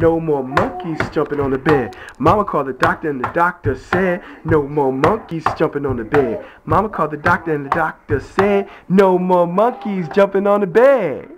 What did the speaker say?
no more monkeys jumping on the bed. Mama called the doctor and the doctor said, no more monkeys jumping on the bed. Mama called the doctor and the doctor said, no more monkeys jumping on the bed.